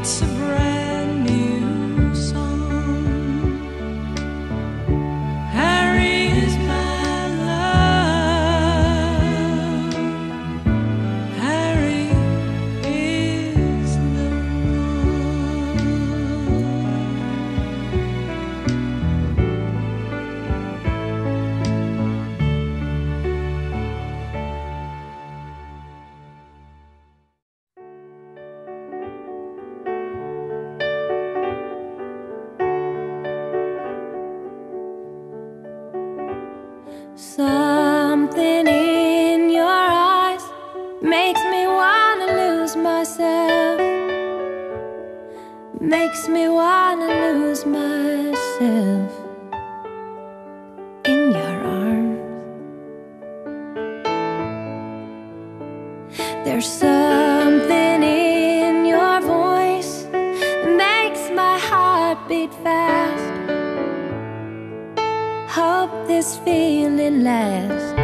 it's a makes me wanna lose myself in your arms. There's something in your voice that makes my heart beat fast. Hope this feeling lasts.